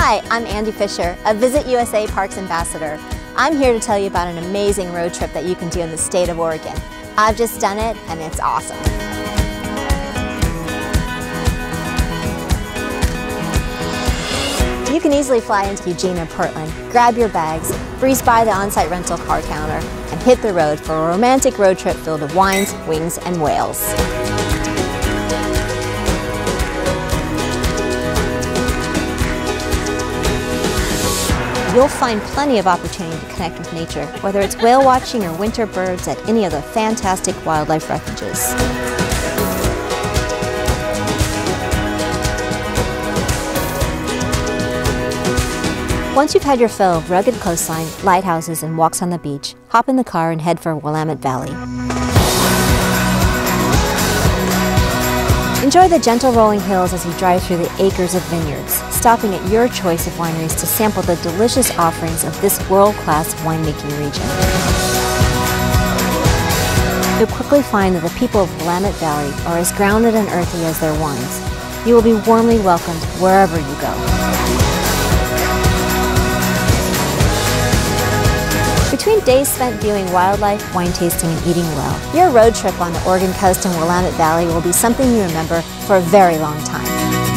Hi, I'm Andy Fisher, a Visit USA Parks Ambassador. I'm here to tell you about an amazing road trip that you can do in the state of Oregon. I've just done it and it's awesome. You can easily fly into Eugene or Portland, grab your bags, breeze by the on-site rental car counter, and hit the road for a romantic road trip filled with wines, wings, and whales. You'll find plenty of opportunity to connect with nature, whether it's whale watching or winter birds at any of the fantastic wildlife refuges. Once you've had your fill of rugged coastline, lighthouses, and walks on the beach, hop in the car and head for Willamette Valley. Enjoy the gentle rolling hills as you drive through the acres of vineyards, stopping at your choice of wineries to sample the delicious offerings of this world-class winemaking region. You'll quickly find that the people of Willamette Valley are as grounded and earthy as their wines. You will be warmly welcomed wherever you go. Between days spent viewing wildlife, wine tasting, and eating well, your road trip on the Oregon coast and Willamette Valley will be something you remember for a very long time.